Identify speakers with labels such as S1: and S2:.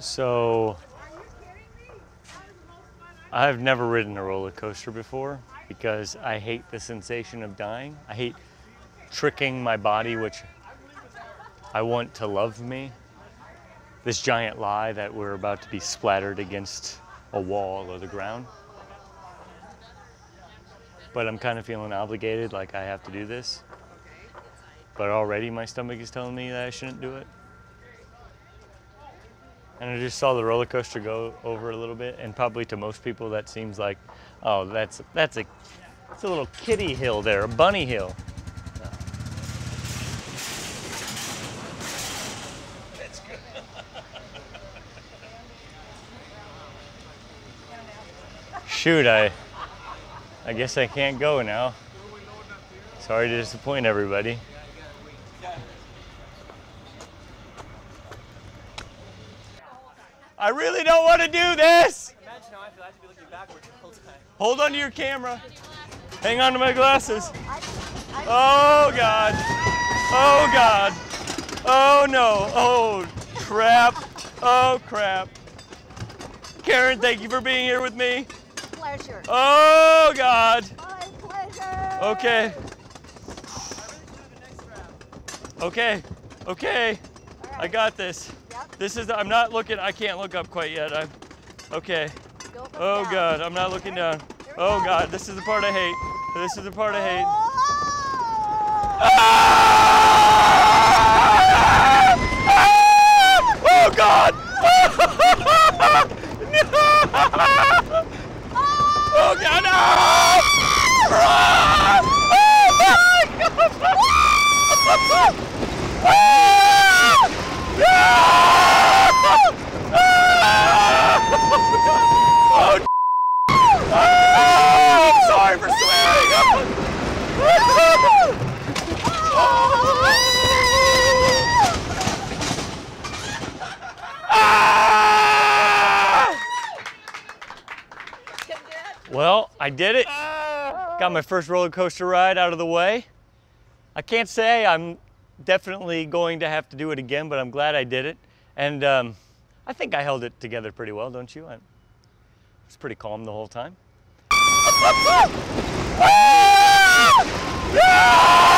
S1: So, I've never ridden a roller coaster before because I hate the sensation of dying. I hate tricking my body, which I want to love me. This giant lie that we're about to be splattered against a wall or the ground. But I'm kind of feeling obligated, like I have to do this. But already my stomach is telling me that I shouldn't do it. And I just saw the roller coaster go over a little bit, and probably to most people that seems like, oh, that's that's a, it's a little kitty hill there, a bunny hill. That's good. Shoot, I, I guess I can't go now. Sorry to disappoint everybody. I really don't want to do this.
S2: Imagine how I feel. I have to be looking backwards the whole time.
S1: Hold on to your camera. Hang on to my glasses. Oh God. Oh God. Oh no. Oh crap. Oh crap. Karen, thank you for being here with me.
S3: Pleasure.
S1: Oh God.
S3: My pleasure.
S1: Okay. Okay. Okay. I got this. This is, I'm not looking, I can't look up quite yet. I'm, okay. Oh
S3: down.
S1: God, I'm not looking down. Oh God, this is the part I hate. This is the part I hate.
S3: Oh!
S1: Oh God! no! Oh God, no! Ah! Oh my God! Oh, Oh, I'm sorry for swearing. Ah! Well, I did it. Got my first roller coaster ride out of the way. I can't say I'm definitely going to have to do it again, but I'm glad I did it. And um, I think I held it together pretty well, don't you? I was pretty calm the whole time. Yeah!